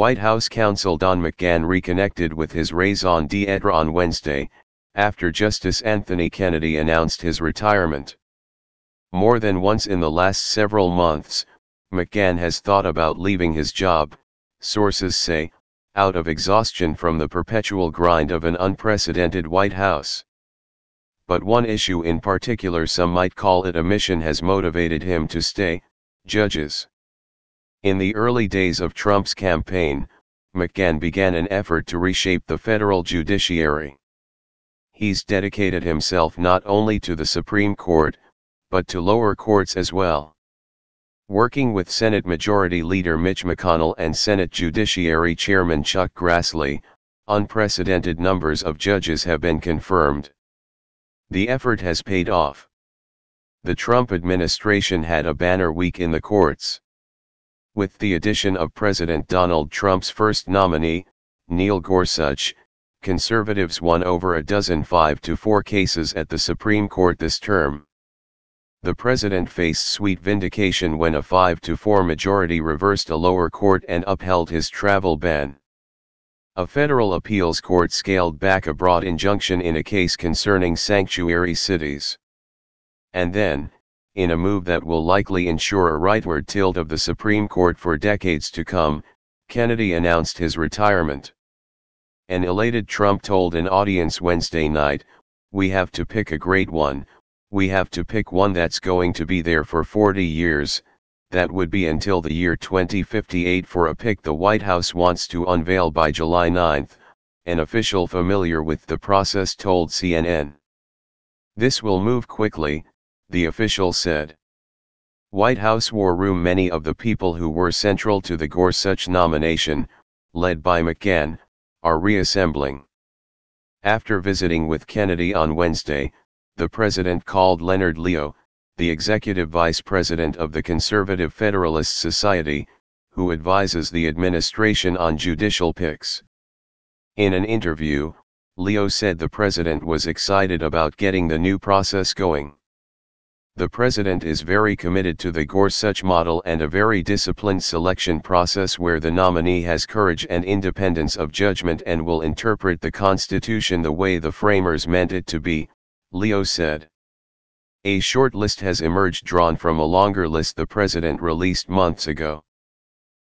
White House counsel Don McGahn reconnected with his raison d'etre on Wednesday, after Justice Anthony Kennedy announced his retirement. More than once in the last several months, McGahn has thought about leaving his job, sources say, out of exhaustion from the perpetual grind of an unprecedented White House. But one issue in particular some might call it a mission has motivated him to stay, judges. In the early days of Trump's campaign, McGahn began an effort to reshape the federal judiciary. He's dedicated himself not only to the Supreme Court, but to lower courts as well. Working with Senate Majority Leader Mitch McConnell and Senate Judiciary Chairman Chuck Grassley, unprecedented numbers of judges have been confirmed. The effort has paid off. The Trump administration had a banner week in the courts. With the addition of President Donald Trump's first nominee, Neil Gorsuch, conservatives won over a dozen 5 to 4 cases at the Supreme Court this term. The president faced sweet vindication when a 5 to 4 majority reversed a lower court and upheld his travel ban. A federal appeals court scaled back a broad injunction in a case concerning sanctuary cities. And then, in a move that will likely ensure a rightward tilt of the Supreme Court for decades to come, Kennedy announced his retirement. An elated Trump told an audience Wednesday night, We have to pick a great one, we have to pick one that's going to be there for 40 years, that would be until the year 2058 for a pick the White House wants to unveil by July 9, an official familiar with the process told CNN. This will move quickly, the official said. White House War Room Many of the people who were central to the Gorsuch nomination, led by McGahn, are reassembling. After visiting with Kennedy on Wednesday, the president called Leonard Leo, the executive vice president of the Conservative Federalist Society, who advises the administration on judicial picks. In an interview, Leo said the president was excited about getting the new process going. The president is very committed to the Gorsuch model and a very disciplined selection process where the nominee has courage and independence of judgment and will interpret the Constitution the way the framers meant it to be, Leo said. A short list has emerged drawn from a longer list the president released months ago.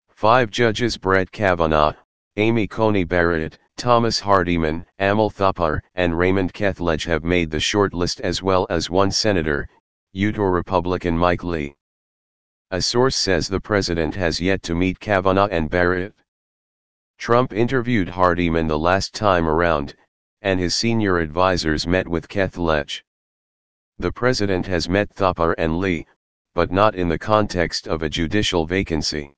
Five judges Brett Kavanaugh, Amy Coney Barrett, Thomas Hardiman, Amul Thapar, and Raymond Kethledge have made the short list as well as one senator, Utah Republican Mike Lee. A source says the president has yet to meet Kavanaugh and Barrett. Trump interviewed Hardiman the last time around, and his senior advisers met with Kethledge. The president has met Thapar and Lee, but not in the context of a judicial vacancy.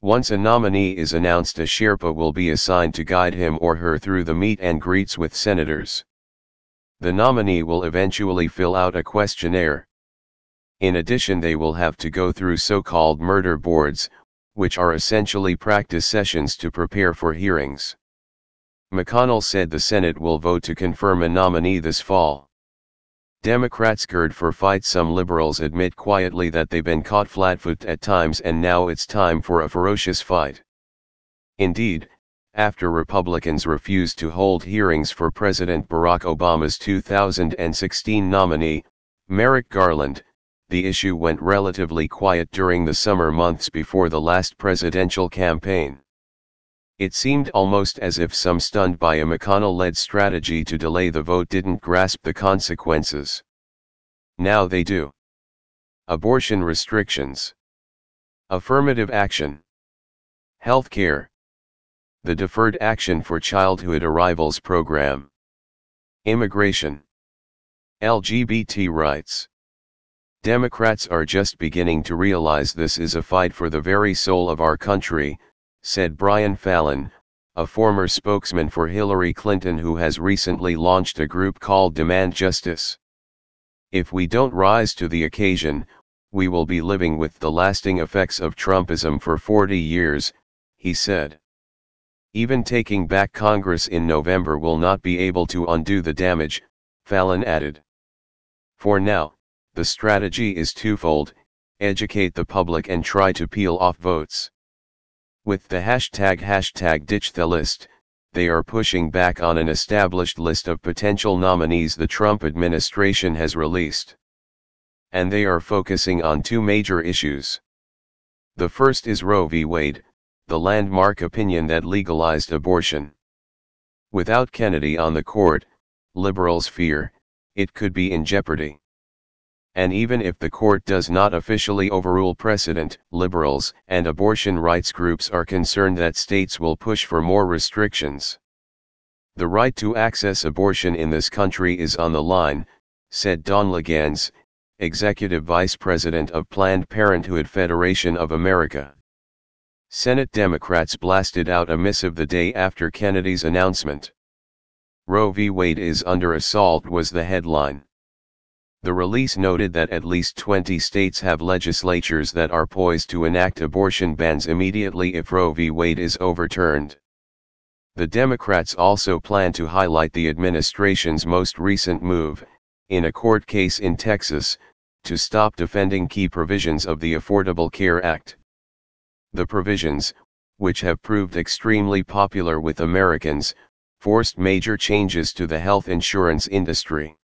Once a nominee is announced a Sherpa will be assigned to guide him or her through the meet and greets with senators the nominee will eventually fill out a questionnaire. In addition they will have to go through so-called murder boards, which are essentially practice sessions to prepare for hearings. McConnell said the Senate will vote to confirm a nominee this fall. Democrats gird for fight Some liberals admit quietly that they've been caught flat-footed at times and now it's time for a ferocious fight. Indeed, after Republicans refused to hold hearings for President Barack Obama's 2016 nominee, Merrick Garland, the issue went relatively quiet during the summer months before the last presidential campaign. It seemed almost as if some stunned by a McConnell-led strategy to delay the vote didn't grasp the consequences. Now they do. Abortion restrictions. Affirmative action. Healthcare the Deferred Action for Childhood Arrivals Program. Immigration. LGBT rights. Democrats are just beginning to realize this is a fight for the very soul of our country, said Brian Fallon, a former spokesman for Hillary Clinton who has recently launched a group called Demand Justice. If we don't rise to the occasion, we will be living with the lasting effects of Trumpism for 40 years, he said. Even taking back Congress in November will not be able to undo the damage, Fallon added. For now, the strategy is twofold, educate the public and try to peel off votes. With the hashtag hashtag ditch the list, they are pushing back on an established list of potential nominees the Trump administration has released. And they are focusing on two major issues. The first is Roe v. Wade, the landmark opinion that legalized abortion. Without Kennedy on the court, liberals fear, it could be in jeopardy. And even if the court does not officially overrule precedent, liberals and abortion rights groups are concerned that states will push for more restrictions. The right to access abortion in this country is on the line, said Dawn Laguens, Executive Vice President of Planned Parenthood Federation of America. Senate Democrats blasted out a missive the day after Kennedy's announcement. Roe v. Wade is under assault was the headline. The release noted that at least 20 states have legislatures that are poised to enact abortion bans immediately if Roe v. Wade is overturned. The Democrats also plan to highlight the administration's most recent move, in a court case in Texas, to stop defending key provisions of the Affordable Care Act. The provisions, which have proved extremely popular with Americans, forced major changes to the health insurance industry.